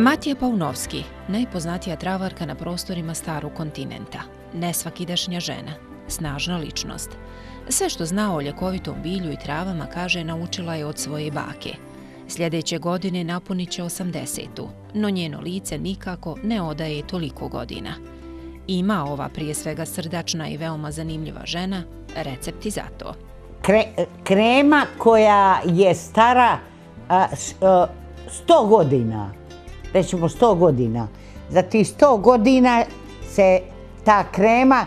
Matija Paunovski, najpoznatija travarka na prostorima starog kontinenta. Nesvakidašnja žena, snažna ličnost. Sve što zna o ljekovitom bilju i travama, kaže, naučila je od svoje bake. Sljedeće godine napunit će 80-tu, no njeno lice nikako ne odaje toliko godina. Ima ova prije svega srdačna i veoma zanimljiva žena recepti za to. krema koja je stara a, 100 godina, rećemo 100 godina. Za tih 100 godina se ta krema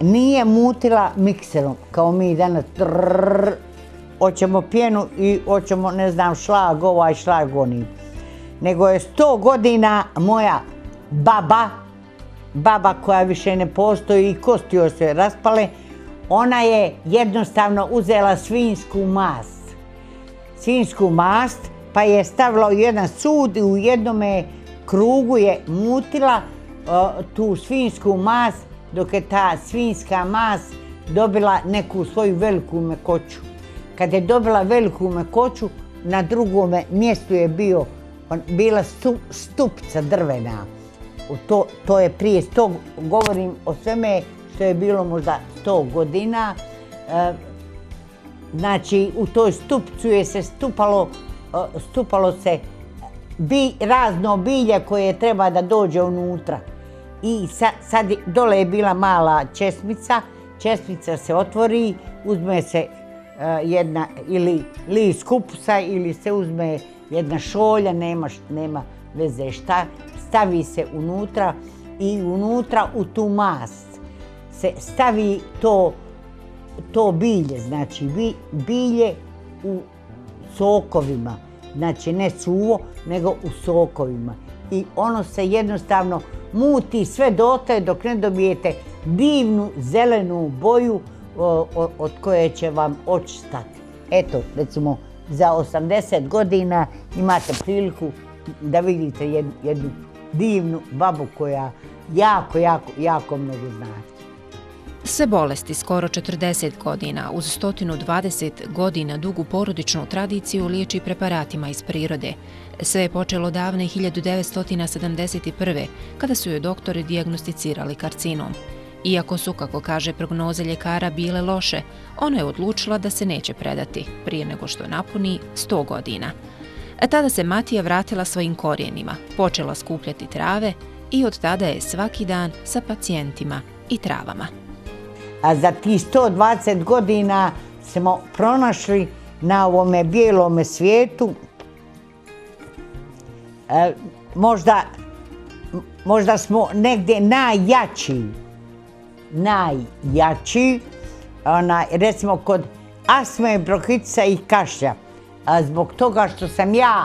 nije mutila mikserom, kao mi danas trrrr, hoćemo pjenu i hoćemo, ne znam, šlag ovaj, šlag oni. Nego je 100 godina moja baba, baba koja više ne postoji i kosti joj se raspale, ona je jednostavno uzela svinsku mast. Svinsku mast, pa je stavila u jedan sud i u jednome krugu je mutila tu svinsku mast dok je ta svinska mast dobila neku svoju veliku mekoću. Kad je dobila veliku mekoću, na drugome mjestu je bio, bila stupca drvena. To, to je prije sto, govorim o sveme što je bilo možda sto godina. E, znači, u toj stupcu je se stupalo, e, stupalo se razno bilje koje treba da dođe unutra. I sad dole je bila mala česmica, česmica se otvori, uzme se e, jedna ili list kupusa ili se uzme jedna šolja, nema, nema veze šta, stavi se unutra i unutra u tu mast se stavi to, to bilje, znači bilje u sokovima, znači ne suvo, nego u sokovima. I ono se jednostavno muti sve dotle dok ne dobijete divnu zelenu boju od koje će vam oči. Eto, recimo, za 80 godina imate priliku da vidite jednu, divnu babu koja jako, jako, jako mnogo znači. Sve bolesti skoro 40 godina uz 120 godina dugu porodičnu tradiciju liječi preparatima iz prirode. Sve je počelo davne 1971. kada su joj doktori dijagnosticirali karcinom. Iako su, kako kaže prognoze ljekara, bile loše, ona je odlučila da se neće predati prije nego što napuni 100 godina. E, tada se Matija vratila svojim korijenima, počela skupljati trave i od tada je svaki dan sa pacijentima i travama a za tih 120 godina smo pronašli na ovome bijelome svijetu e, možda, možda smo negdje najjači, najjači, recimo kod asme, brohitica i kašlja. zbog toga što sam ja,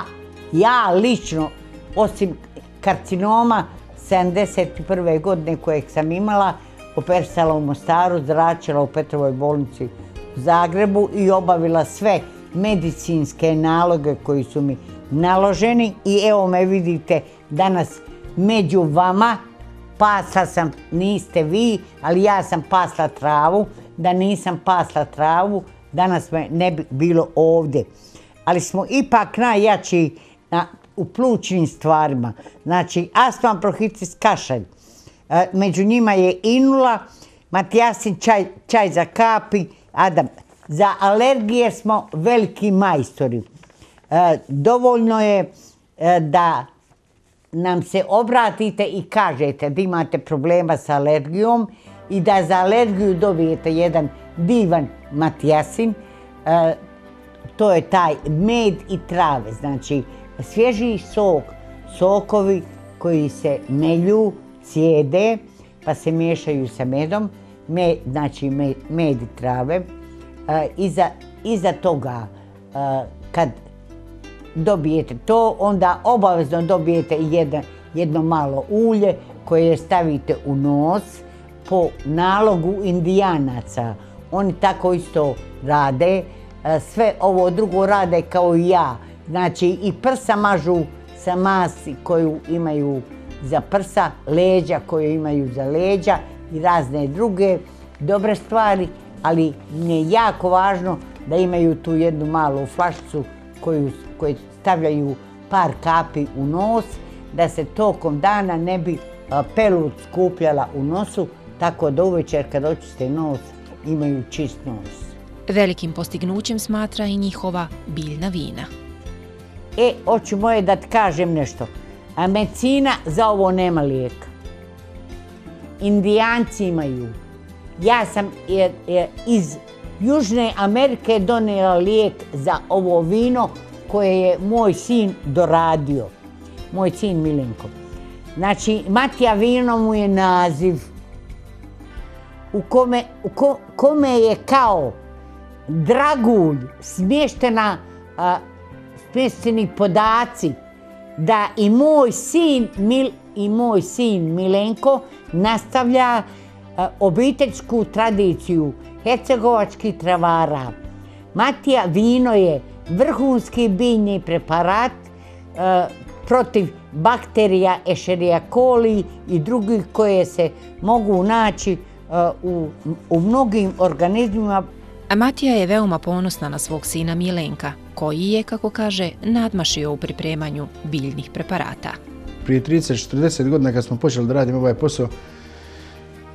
ja lično, osim karcinoma 71. godine kojeg sam imala, operisala u Mostaru, zračila u Petrovoj bolnici u Zagrebu i obavila sve medicinske naloge koji su mi naloženi i evo me vidite danas među vama, pasla sam, niste vi, ali ja sam pasla travu, da nisam pasla travu, danas me ne bi bilo ovdje. Ali smo ipak najjači u plućnim stvarima. Znači, astman, prohitis, kašalj. E, među njima je Inula, Matijasin čaj, za kapi, Adam. Za alergije smo veliki majstori. E, dovoljno je e, da nam se obratite i kažete da imate problema sa alergijom i da za alergiju dobijete jedan divan matijasin. To je taj med i trave, znači svježi sok, sokovi koji se melju, cijede, pa se miješaju sa medom, znači med, i trave. E, iza, toga, e, kad dobijete to, onda obavezno dobijete jedno malo ulje koje stavite u nos po nalogu indijanaca. Oni tako isto rade, e, sve ovo drugo rade kao i ja. Znači i prsa mažu sa masi koju imaju za prsa, leđa koje imaju za leđa i razne druge dobre stvari, ali mi je jako važno da imaju tu jednu malu flašicu koju, stavljaju par kapi u nos, da se tokom dana ne bi pelut skupljala u nosu, tako da uvečer kad očiste nos imaju čist nos. Velikim postignućem smatra i njihova biljna vina. E, oči moje da ti kažem nešto. A medicina za ovo nema lijeka. Indijanci imaju. Ja sam iz Južne Amerike donijela lijek za ovo vino koje je moj sin doradio. Moj sin Milenko. Znači, Matija vino mu je naziv u kome, u kome je kao dragulj smještena smješteni podaci da i moj sin i moj sin Milenko nastavlja obiteljsku tradiciju hercegovačkih travara. Matija vino je vrhunski biljni preparat protiv bakterija Escherichia coli i drugih koje se mogu naći u, u mnogim organizmima. Matija je veoma ponosna na svog sina Milenka, koji je, kako kaže, nadmašio u pripremanju biljnih preparata. Prije 30-40 godina kad smo počeli da radimo ovaj posao,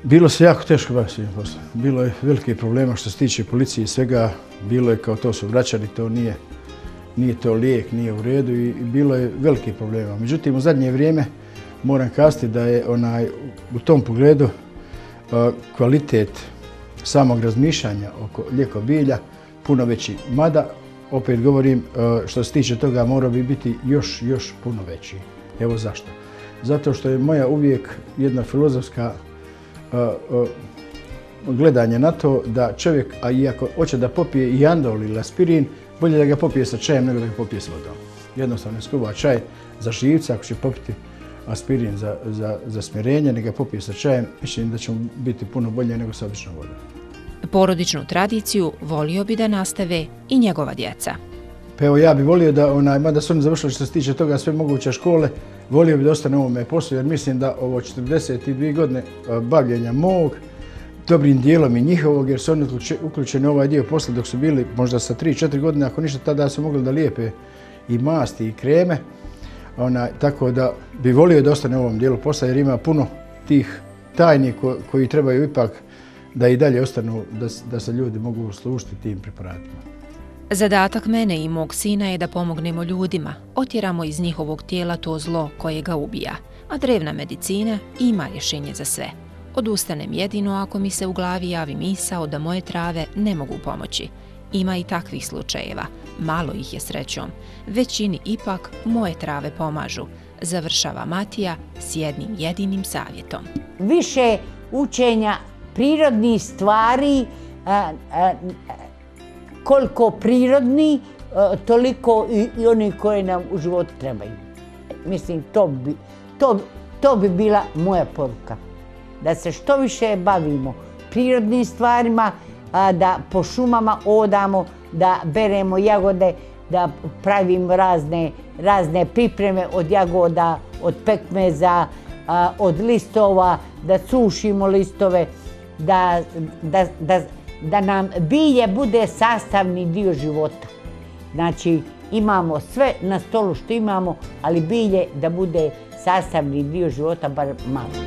bilo se jako teško baviti posao. Bilo je velike problema što se tiče policije i svega. Bilo je kao to su vraćani, to nije, nije to lijek, nije u redu i bilo je velike problema. Međutim, u zadnje vrijeme moram kazati da je onaj, u tom pogledu kvalitet samog razmišljanja oko lijeko bilja puno veći. Mada, opet govorim, što se tiče toga mora bi biti još, još puno veći. Evo zašto. Zato što je moja uvijek jedna filozofska gledanje na to da čovjek, a i ako hoće da popije i andol ili aspirin, bolje da ga popije sa čajem nego da ga popije s vodom. Jednostavno skuva čaj za živca, ako će popiti aspirin za smirenje, nego ga popije sa čajem, mislim da će mu biti puno bolje nego sa običnom vodom. Porodičnu tradiciju volio bi da nastave i njegova djeca. Pa evo ja bih volio da, onaj, mada su oni završili što se tiče toga sve moguće škole, volio bi da ostane ovome poslu jer mislim da ovo 42 godine bavljenja mog, dobrim dijelom i njihovog jer su oni uključeni u ovaj dio posla dok su bili možda sa 3-4 godine, ako ništa tada su mogli da lijepe i masti i kreme. Ona, tako da bi volio da ostane u ovom dijelu posla jer ima puno tih tajni koji trebaju ipak da i dalje ostanu, da, da se ljudi mogu služiti tim preparatima. Zadatak mene i mog sina je da pomognemo ljudima, otjeramo iz njihovog tijela to zlo koje ga ubija, a drevna medicina ima rješenje za sve. Odustanem jedino ako mi se u glavi javi misao da moje trave ne mogu pomoći. Ima i takvih slučajeva, malo ih je srećom. Većini ipak moje trave pomažu, završava Matija s jednim jedinim savjetom. Više učenja prirodnih stvari, koliko prirodni, e, toliko i, oni koji nam u životu trebaju. Mislim, to bi, to, to bi bila moja poruka. Da se što više bavimo prirodnim stvarima, da po šumama odamo, da beremo jagode, da pravimo razne, razne pripreme od jagoda, od pekmeza, od listova, da sušimo listove, da, da, da da nam bilje bude sastavni dio života. Znači, imamo sve na stolu što imamo, ali bilje da bude sastavni dio života, bar malo.